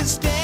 You can